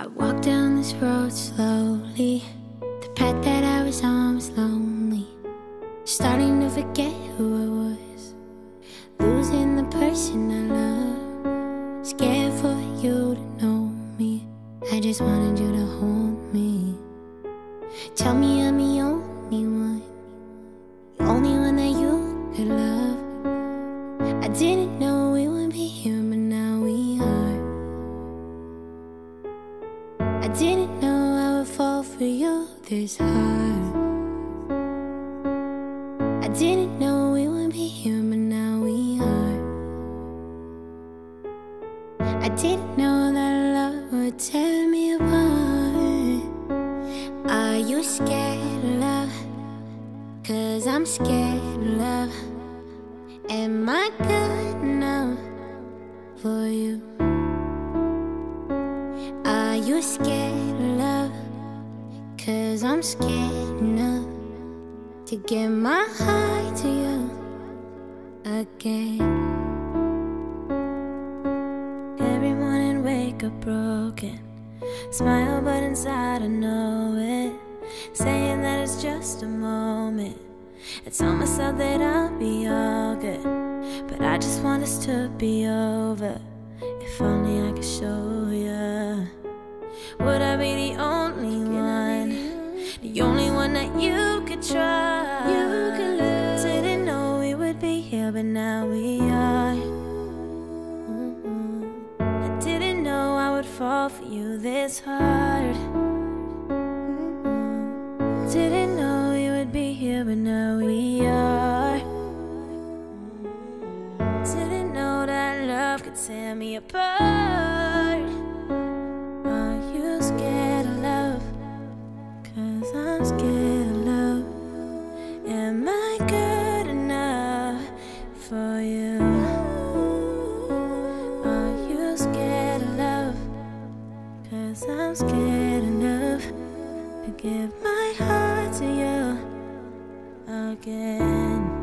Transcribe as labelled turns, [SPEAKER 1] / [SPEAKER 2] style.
[SPEAKER 1] I walked down this road slowly. The path that I was on was lonely. Starting to forget who I was. Losing the person I love. Scared for you to know me. I just wanted you to hold me. Tell me I'm the only one. The only one that you could love. I didn't know we would be here, I didn't know I would fall for you this hard. I didn't know we would be here, but now we are. I didn't know that love would tear me apart. Are you scared of love? Cause I'm scared of love. Am I good enough for you? Are you scared of love? Cause I'm scared enough to give my heart to you again.
[SPEAKER 2] Every morning wake up broken. Smile, but inside I know it. Saying that it's just a moment. I tell myself that I'll be all good. But I just want this to be over. If only I could show. Would I be the only one? The only one that you could trust. You could love. Didn't know we would be here, but now we are. Mm-mm. I didn't know I would fall for you this hard. Mm-mm. Didn't know we would be here, but now we are. Didn't know that love could tear me apart. Am I good enough for you? Are you scared of love? Cause I'm scared enough to give my heart to you again.